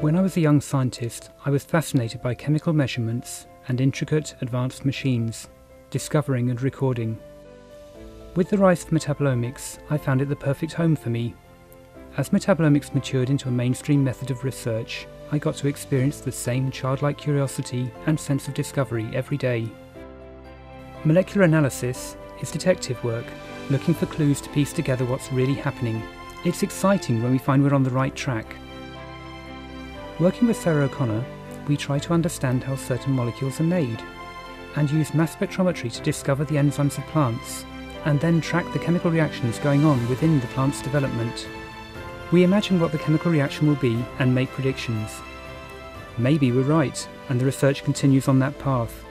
When I was a young scientist, I was fascinated by chemical measurements and intricate advanced machines, discovering and recording. With the rise of metabolomics, I found it the perfect home for me. As metabolomics matured into a mainstream method of research, I got to experience the same childlike curiosity and sense of discovery every day. Molecular analysis is detective work, looking for clues to piece together what's really happening. It's exciting when we find we're on the right track. Working with Sarah O'Connor, we try to understand how certain molecules are made, and use mass spectrometry to discover the enzymes of plants, and then track the chemical reactions going on within the plant's development. We imagine what the chemical reaction will be and make predictions. Maybe we're right, and the research continues on that path.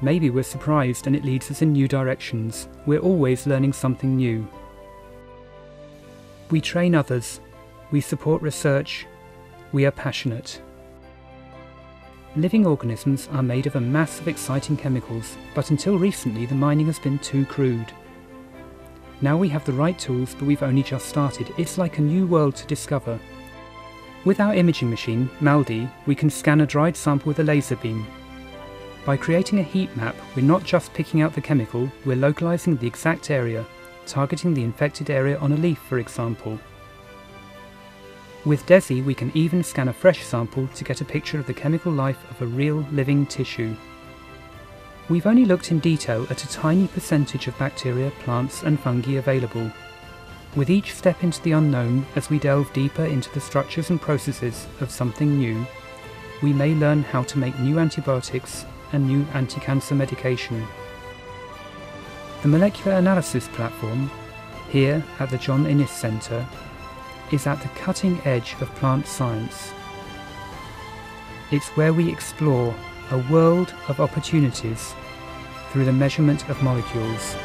Maybe we're surprised and it leads us in new directions. We're always learning something new. We train others. We support research. We are passionate. Living organisms are made of a mass of exciting chemicals, but until recently the mining has been too crude. Now we have the right tools, but we've only just started. It's like a new world to discover. With our imaging machine, MALDI, we can scan a dried sample with a laser beam. By creating a heat map, we're not just picking out the chemical, we're localizing the exact area, targeting the infected area on a leaf, for example. With DESI, we can even scan a fresh sample to get a picture of the chemical life of a real living tissue. We've only looked in detail at a tiny percentage of bacteria, plants, and fungi available. With each step into the unknown, as we delve deeper into the structures and processes of something new, we may learn how to make new antibiotics and new anti cancer medication. The molecular analysis platform, here at the John Innes Centre, is at the cutting edge of plant science. It's where we explore a world of opportunities through the measurement of molecules.